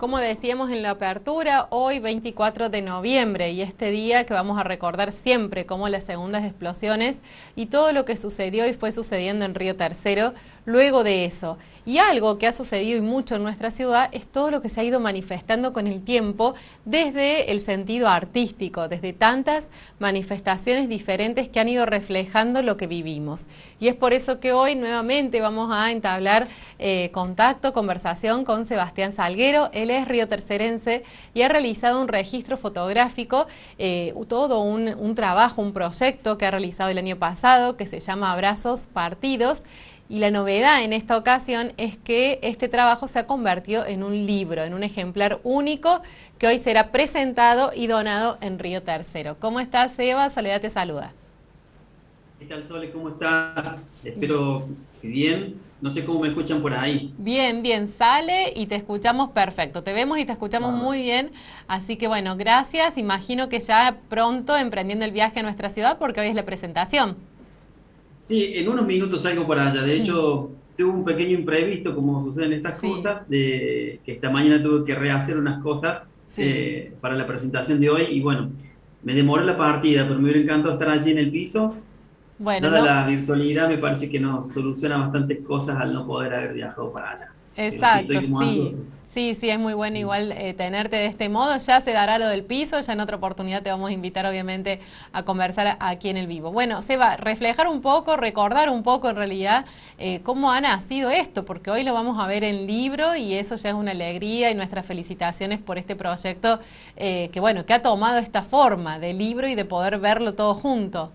Como decíamos en la apertura, hoy 24 de noviembre y este día que vamos a recordar siempre como las segundas explosiones y todo lo que sucedió y fue sucediendo en Río Tercero luego de eso. Y algo que ha sucedido y mucho en nuestra ciudad es todo lo que se ha ido manifestando con el tiempo desde el sentido artístico, desde tantas manifestaciones diferentes que han ido reflejando lo que vivimos. Y es por eso que hoy nuevamente vamos a entablar eh, contacto, conversación con Sebastián Salguero. Él es río tercerense y ha realizado un registro fotográfico, eh, todo un, un trabajo, un proyecto que ha realizado el año pasado que se llama Abrazos Partidos y la novedad en esta ocasión es que este trabajo se ha convertido en un libro, en un ejemplar único que hoy será presentado y donado en Río Tercero. ¿Cómo estás, Eva? Soledad te saluda. ¿Qué tal, Sole? ¿Cómo estás? Espero que bien. No sé cómo me escuchan por ahí. Bien, bien, sale y te escuchamos perfecto. Te vemos y te escuchamos muy bien. Así que bueno, gracias. Imagino que ya pronto emprendiendo el viaje a nuestra ciudad porque hoy es la presentación. Sí, en unos minutos salgo para allá. De hecho, tuve un pequeño imprevisto, como suceden estas cosas, de que esta mañana tuve que rehacer unas cosas eh, para la presentación de hoy. Y bueno, me demoró la partida, pero me hubiera encantado estar allí en el piso. Bueno, Dada la virtualidad, me parece que nos soluciona bastantes cosas al no poder haber viajado para allá. Exacto, sí. Sí, sí, es muy bueno igual eh, tenerte de este modo. Ya se dará lo del piso, ya en otra oportunidad te vamos a invitar obviamente a conversar aquí en el vivo. Bueno, Seba, reflejar un poco, recordar un poco en realidad eh, cómo ha nacido esto, porque hoy lo vamos a ver en libro y eso ya es una alegría y nuestras felicitaciones por este proyecto eh, que bueno, que ha tomado esta forma de libro y de poder verlo todo junto.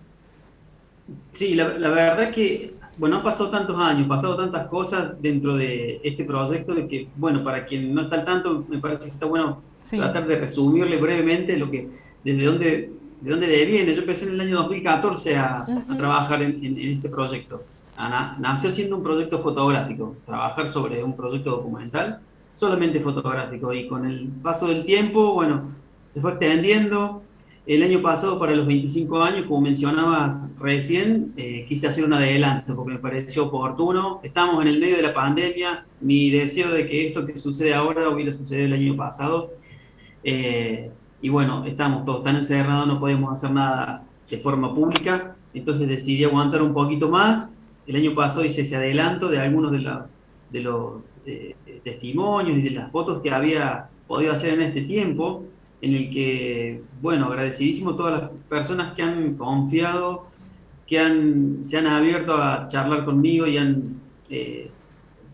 Sí, la, la verdad que bueno, han pasado tantos años, han pasado tantas cosas dentro de este proyecto de que, bueno, para quien no está al tanto, me parece que está bueno tratar de resumirle brevemente lo que, desde dónde, de dónde viene. Yo empecé en el año 2014 a, a trabajar en, este proyecto. nació siendo un proyecto fotográfico, trabajar sobre un proyecto documental, solamente fotográfico. Y con el paso del tiempo, bueno, se fue extendiendo, el año pasado, para los 25 años, como mencionabas recién, eh, quise hacer un adelanto porque me pareció oportuno. Estamos en el medio de la pandemia. Mi deseo de que esto que sucede ahora hubiera sucedido el año pasado. Eh, y bueno, estamos todos tan encerrados, no podemos hacer nada de forma pública. Entonces decidí aguantar un poquito más. El año pasado hice ese adelanto de algunos de los, eh, testimonios y de las fotos que había podido hacer en este tiempo en el que, bueno, agradecidísimo a todas las personas que han confiado, que han, se han abierto a charlar conmigo y han eh,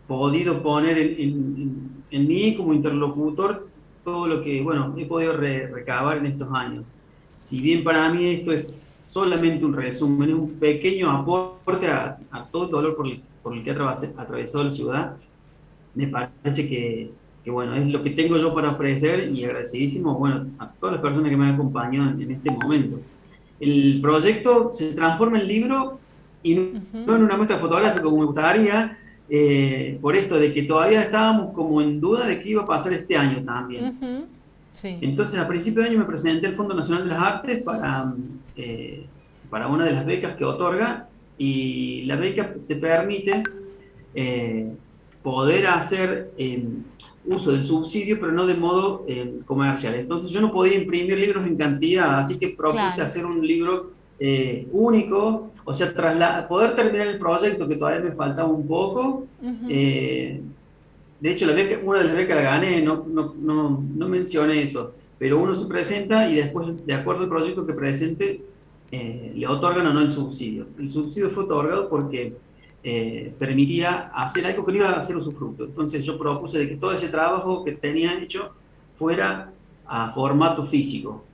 podido poner en, mí como interlocutor todo lo que, bueno, he podido recabar en estos años. Si bien para mí esto es solamente un resumen, es un pequeño aporte a, todo el dolor por el, por el que ha atravesado la ciudad, me parece que que bueno, es lo que tengo yo para ofrecer y agradecidísimo, bueno, a todas las personas que me han acompañado en, este momento. El proyecto se transforma en libro y no en una muestra fotográfica como me gustaría, eh, por esto de que todavía estábamos como en duda de qué iba a pasar este año también. Entonces, a principio de año me presenté al Fondo Nacional de las Artes para, eh, para una de las becas que otorga y la beca te permite eh, poder hacer uso del subsidio, pero no de modo eh, comercial. Entonces yo no podía imprimir libros en cantidad, así que propuse hacer un libro eh, único, o sea, poder terminar el proyecto que todavía me faltaba un poco. Eh, de hecho, la beca, una de las becas la gané, no, no, no, no mencioné eso, pero uno se presenta y después, de acuerdo al proyecto que presente, le otorgan o no el subsidio. El subsidio fue otorgado porque eh, permitía hacer algo que no iba a hacer usufructo. Entonces yo propuse de que todo ese trabajo que tenía hecho fuera a formato físico.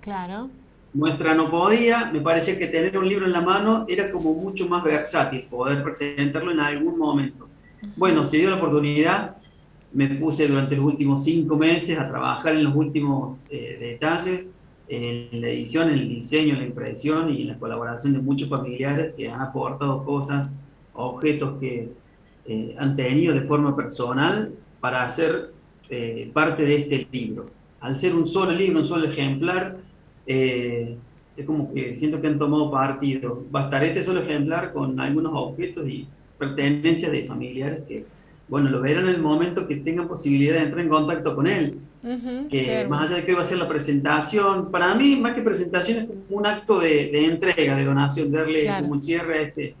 Claro. Muestra no podía, me parecía que tener un libro en la mano era como mucho más versátil, poder presentarlo en algún momento. Bueno, se dio la oportunidad, me puse durante los últimos cinco meses a trabajar en los últimos eh, detalles, en la edición, en el diseño, en la impresión y en la colaboración de muchos familiares que han aportado cosas objetos que eh, han tenido de forma personal para hacer eh, parte de este libro. Al ser un solo libro, un solo ejemplar, eh, es como que siento que han tomado partido. Estar este solo ejemplar con algunos objetos y pertenencias de familiares que bueno, lo verán en el momento que tengan posibilidad de entrar en contacto con él. que más allá de que va a ser la presentación, para mí, más que presentación, es como un acto de, entrega, de donación, darle como un cierre a este,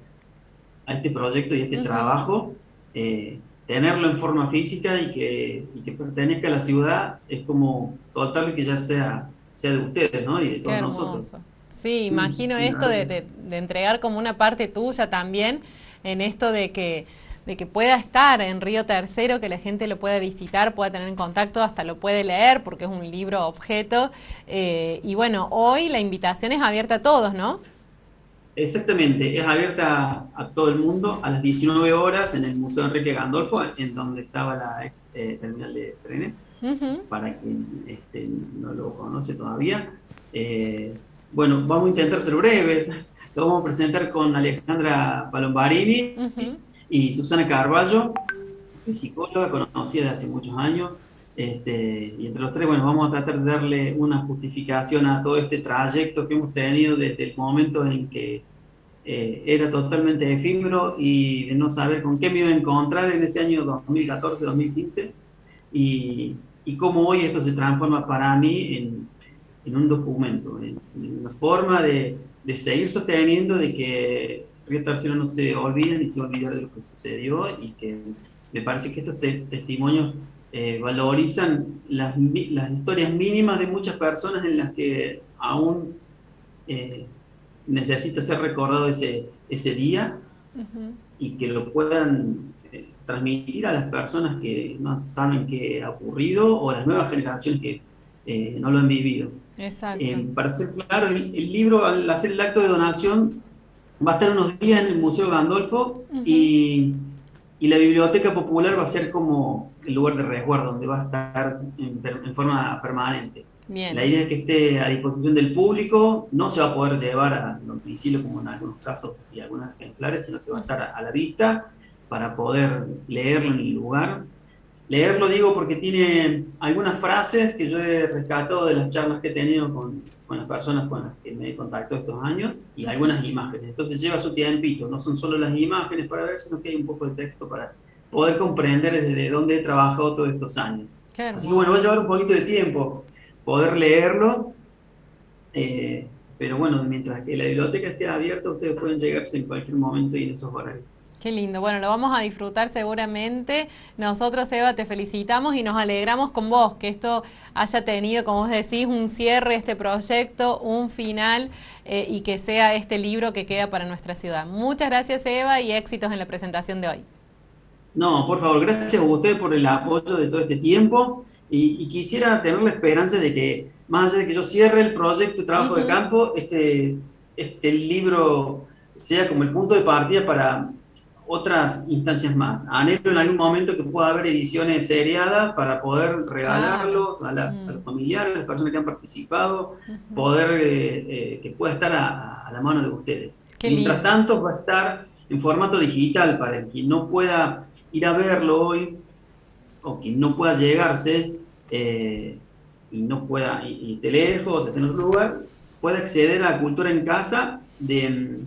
a este proyecto y a este trabajo. Eh, tenerlo en forma física y que, y que pertenezca a la ciudad es como soltarlo y que ya sea, sea de ustedes, ¿no? Y de todos nosotros. Sí, imagino esto de, de, entregar como una parte tuya también en esto de que de que pueda estar en Río Tercero, que la gente lo pueda visitar, pueda tener en contacto, hasta lo puede leer porque es un libro objeto. Eh, y bueno, hoy la invitación es abierta a todos, ¿no? Exactamente, es abierta a, todo el mundo a las 19 horas en el Museo Enrique Gandolfo, en donde estaba la ex eh, terminal de trenes, para quien este, no lo conoce todavía. Eh, bueno, vamos a intentar ser breves. Lo vamos a presentar con Alejandra Palombarini y Susana Carballo, psicóloga conocida de hace muchos años. Este, y entre los tres, bueno, vamos a tratar de darle una justificación a todo este trayecto que hemos tenido desde el momento en que eh, era totalmente efímero y de no saber con qué me iba a encontrar en ese año 2014-2015 y, y, cómo hoy esto se transforma para mí en, en un documento, en, una forma de, de, seguir sosteniendo de que Tercero no se olvide ni se olvide de lo que sucedió y que me parece que estos testimonios eh, valorizan las, las, historias mínimas de muchas personas en las que aún eh, necesita ser recordado ese, ese día y que lo puedan eh, transmitir a las personas que no saben qué ha ocurrido o a las nuevas generaciones que no lo han vivido. Exacto. para ser claro, el, libro al hacer el acto de donación va a estar unos días en el Museo Gandolfo y, y la Biblioteca Popular va a ser como el lugar de resguardo, donde va a estar en, forma permanente. La idea es que esté a disposición del público, no se va a poder llevar a domicilio como en algunos casos y algunos ejemplares, sino que va a estar a, la vista para poder leerlo en el lugar. Leerlo digo porque tiene algunas frases que yo he rescatado de las charlas que he tenido con, con las personas con las que me he contactado estos años y algunas imágenes. Entonces lleva su tiempito, no son solo las imágenes para ver, sino que hay un poco de texto para poder comprender desde dónde he trabajado todos estos años. Así que bueno, va a llevar un poquito de tiempo poder leerlo, eh, pero bueno, mientras que la biblioteca esté abierta, ustedes pueden llegarse en cualquier momento y en esos horarios. Qué lindo. Bueno, lo vamos a disfrutar seguramente. Nosotros, Eva, te felicitamos y nos alegramos con vos que esto haya tenido, como vos decís, un cierre este proyecto, un final eh, y que sea este libro que queda para nuestra ciudad. Muchas gracias, Eva, y éxitos en la presentación de hoy. No, por favor, gracias a usted por el apoyo de todo este tiempo y, quisiera tener la esperanza de que, más allá de que yo cierre el proyecto de trabajo de campo, este, este libro sea como el punto de partida para otras instancias más. Anhelo en algún momento que pueda haber ediciones seriadas para poder regalarlos a, mm. los familiares, a las personas que han participado, poder eh, eh, que pueda estar a, la mano de ustedes. Mientras tanto, va a estar en formato digital para quien no pueda ir a verlo hoy o quien no pueda llegarse eh, y no pueda, y, y lejos, en otro lugar, puede acceder a Cultura en Casa de, en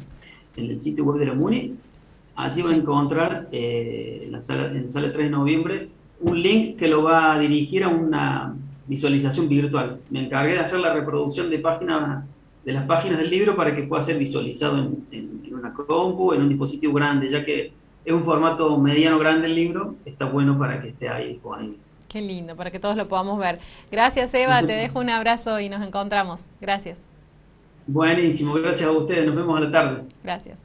el sitio web de la MUNI. Allí va a encontrar eh, en, la sala, en sala 3 de noviembre un link que lo va a dirigir a una visualización virtual. Me encargué de hacer la reproducción de páginas de las páginas del libro para que pueda ser visualizado en, en, en una compu, en un dispositivo grande, ya que es un formato mediano grande el libro, está bueno para que esté ahí disponible. Qué lindo, para que todos lo podamos ver. Gracias Eva, te dejo un abrazo y nos encontramos. Gracias. Buenísimo, gracias a ustedes, nos vemos a la tarde. Gracias.